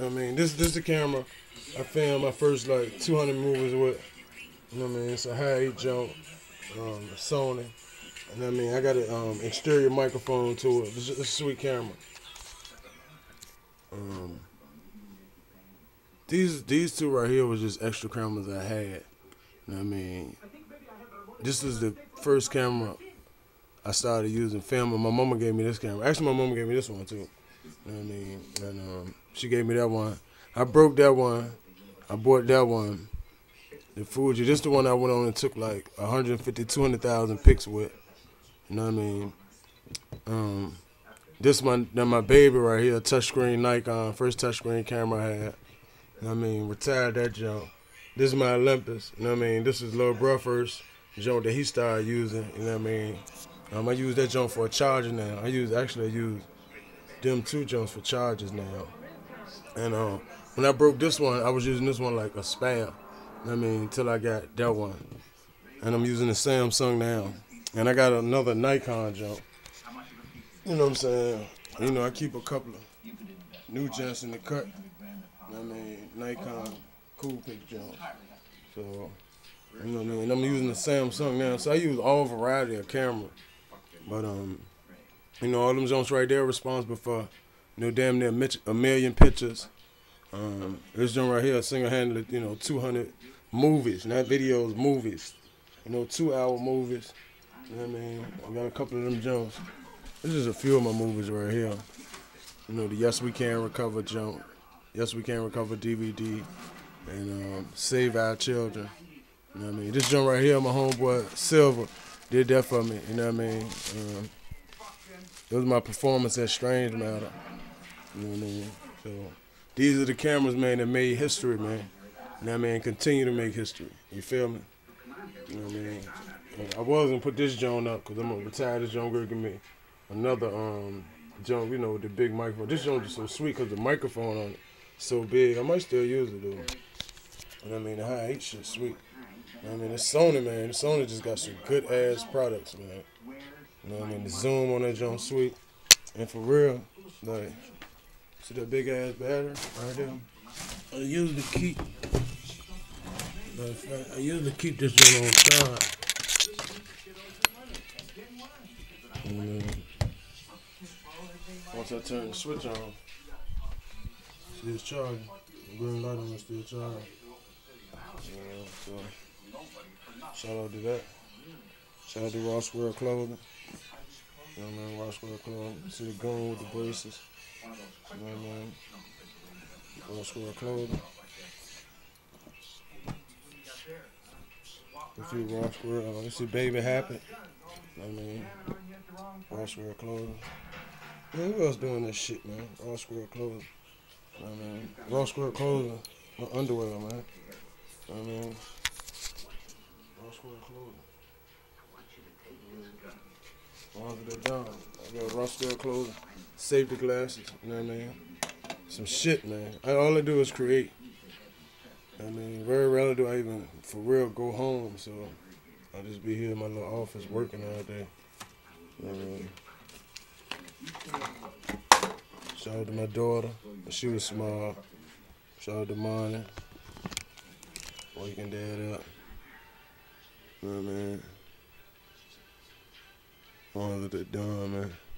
know what I mean? This this the camera I filmed my first like 200 movies with. You know what I mean? It's a Hi8 jump, um, Sony. And I mean, I got an um, exterior microphone to it. It's, it's a sweet camera. Um, these these two right here was just extra cameras I had. You know what I mean? This is the first camera I started using filming. My mama gave me this camera. Actually, my mama gave me this one too. You know what I mean? And um, she gave me that one. I broke that one. I bought that one. The Fuji. This the one I went on and took like 150, 200,000 pics with. You know what I mean? Um, this my then my baby right here, touchscreen Nikon, first touchscreen camera I had. You know what I mean? Retired that junk. This is my Olympus. You know what I mean? This is Lil Bruh first junk that he started using. You know what I mean? Um, I use that junk for a charger now. I use actually I use them two jumps for charges now. And um, when I broke this one, I was using this one like a what I mean? Until I got that one. And I'm using the Samsung now. And I got another Nikon jump. You know what I'm saying? You know, I keep a couple of new jumps in the cut. I mean? Nikon Coolpix jumps. So, you know what I mean? I'm using the Samsung now. So I use all variety of camera. But, um, you know, all them jumps right there responsible for, you know, damn near a million pictures. Um, this jump right here, single-handedly, you know, 200 movies, not videos, movies. You know, two-hour movies. You know what I mean? I got a couple of them jumps. This is a few of my movies right here. You know, the Yes We Can Recover jump. Yes We Can Recover DVD. And um, Save Our Children. You know what I mean? This jump right here, my homeboy Silver did that for me. You know what I mean? Um, it was my performance at Strange Matter. You know what I mean? So these are the cameras, man, that made history, man. I mean? Continue to make history. You feel me? You know what I mean? I was gonna put this joint up because I'm gonna retire this joint. Gonna give me another um joint, you know, with the big microphone. This joint is so sweet because the microphone on it so big. I might still use it though. You know what I mean? The Hi8 shit sweet. I mean? It's Sony, man. Sony just got some good ass products, man. You know what I mean? The zoom on that joint sweet. And for real, like, see that big ass battery right there? I use usually keep, I usually keep this joint on. And, uh, once I turn the switch on, see it's charging. The green light on is still charging. Yeah, so, shout out to that. Shout out to Ross World Clothing. You know what I mean? Ross World Clothing. See the gun with the braces. You know what I mean? Ross World Clothing. Let's see Ross World. Uh, let's see Baby Happy. You know what I mean? Ross World Clothing. Man, who else doing this shit, man? Ross World Clothing. You know what I mean? Ross World Clothing. My underwear, man. You know what I mean? Ross World Clothing. Ones that done. I got World Clothing. Safety glasses. You know what I mean? Some shit, man. I, all I do is create. I mean, very rarely do I even, for real, go home. So I'll just be here in my little office working all day. You know I mean? Shout out to my daughter. She was small. Shout out to Monty. Waking dad up. You know what I mean? All of it done, man.